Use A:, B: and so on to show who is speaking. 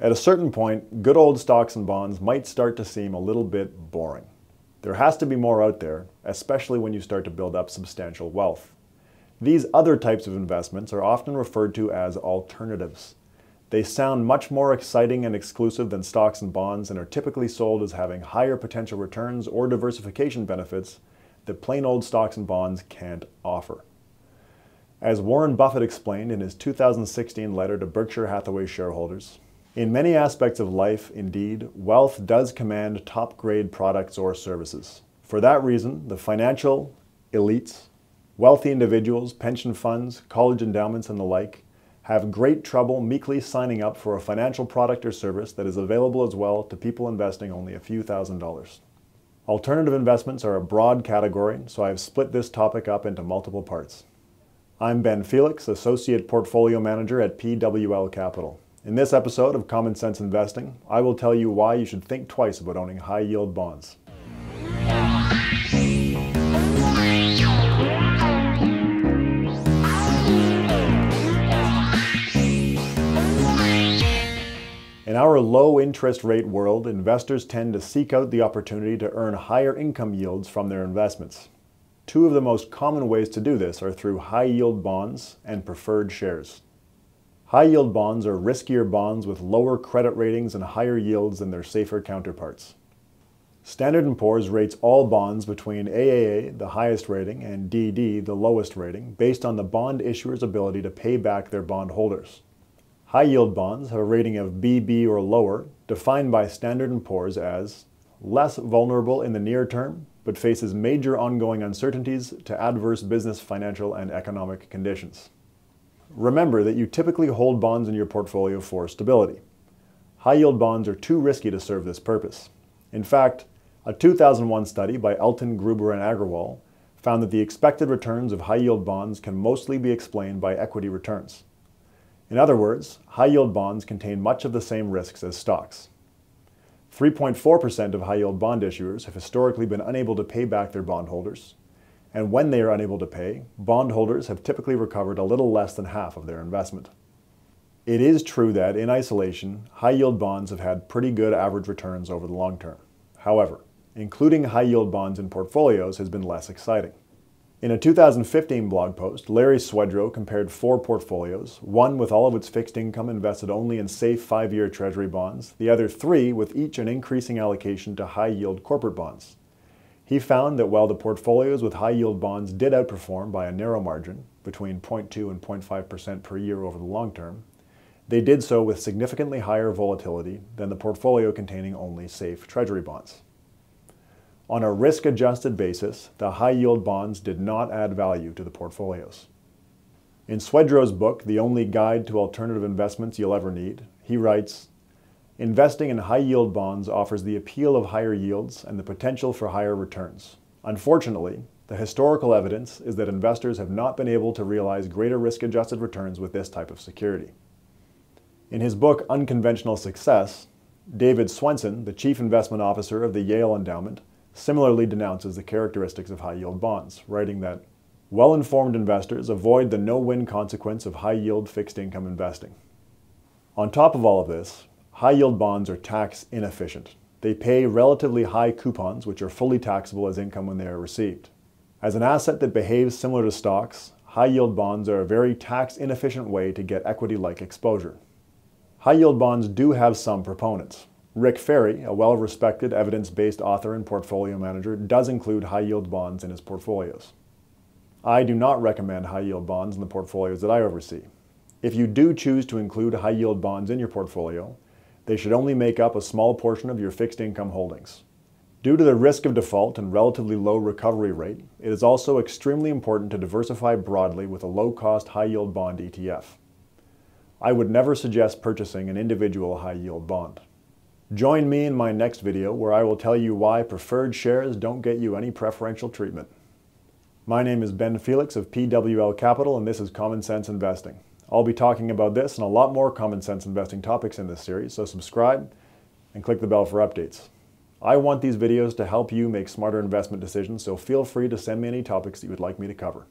A: At a certain point, good old stocks and bonds might start to seem a little bit boring. There has to be more out there, especially when you start to build up substantial wealth. These other types of investments are often referred to as alternatives. They sound much more exciting and exclusive than stocks and bonds and are typically sold as having higher potential returns or diversification benefits that plain old stocks and bonds can't offer. As Warren Buffett explained in his 2016 letter to Berkshire Hathaway shareholders, in many aspects of life, indeed, wealth does command top grade products or services. For that reason, the financial elites, wealthy individuals, pension funds, college endowments, and the like have great trouble meekly signing up for a financial product or service that is available as well to people investing only a few thousand dollars. Alternative investments are a broad category, so I've split this topic up into multiple parts. I'm Ben Felix, Associate Portfolio Manager at PWL Capital. In this episode of Common Sense Investing, I will tell you why you should think twice about owning high yield bonds. In our low interest rate world, investors tend to seek out the opportunity to earn higher income yields from their investments. Two of the most common ways to do this are through high yield bonds and preferred shares. High yield bonds are riskier bonds with lower credit ratings and higher yields than their safer counterparts. Standard & Poor's rates all bonds between AAA, the highest rating, and DD, the lowest rating, based on the bond issuer's ability to pay back their bondholders. High yield bonds have a rating of BB or lower, defined by Standard & Poor's as less vulnerable in the near term, but faces major ongoing uncertainties to adverse business, financial, and economic conditions. Remember that you typically hold bonds in your portfolio for stability. High yield bonds are too risky to serve this purpose. In fact, a 2001 study by Elton, Gruber, and Agrawal found that the expected returns of high yield bonds can mostly be explained by equity returns. In other words, high yield bonds contain much of the same risks as stocks. 3.4% of high yield bond issuers have historically been unable to pay back their bondholders, and when they are unable to pay, bondholders have typically recovered a little less than half of their investment. It is true that, in isolation, high yield bonds have had pretty good average returns over the long term. However, including high yield bonds in portfolios has been less exciting. In a 2015 blog post, Larry Swedroe compared four portfolios, one with all of its fixed income invested only in safe five year Treasury bonds, the other three with each an increasing allocation to high yield corporate bonds. He found that while the portfolios with high yield bonds did outperform by a narrow margin, between 0.2 and 0.5% per year over the long term, they did so with significantly higher volatility than the portfolio containing only safe Treasury bonds. On a risk adjusted basis, the high yield bonds did not add value to the portfolios. In Swedroe's book, The Only Guide to Alternative Investments You'll Ever Need, he writes Investing in high yield bonds offers the appeal of higher yields and the potential for higher returns. Unfortunately, the historical evidence is that investors have not been able to realize greater risk adjusted returns with this type of security. In his book Unconventional Success, David Swensen, the chief investment officer of the Yale Endowment, similarly denounces the characteristics of high yield bonds, writing that well informed investors avoid the no win consequence of high yield fixed income investing. On top of all of this, High yield bonds are tax inefficient. They pay relatively high coupons, which are fully taxable as income when they are received. As an asset that behaves similar to stocks, high yield bonds are a very tax inefficient way to get equity like exposure. High yield bonds do have some proponents. Rick Ferri, a well respected evidence based author and portfolio manager, does include high yield bonds in his portfolios. I do not recommend high yield bonds in the portfolios that I oversee. If you do choose to include high yield bonds in your portfolio, they should only make up a small portion of your fixed income holdings. Due to the risk of default and relatively low recovery rate, it is also extremely important to diversify broadly with a low-cost high-yield bond ETF. I would never suggest purchasing an individual high-yield bond. Join me in my next video where I will tell you why preferred shares don't get you any preferential treatment. My name is Ben Felix of PWL Capital and this is Common Sense Investing. I'll be talking about this and a lot more common sense investing topics in this series, so subscribe and click the bell for updates. I want these videos to help you make smarter investment decisions, so feel free to send me any topics that you would like me to cover.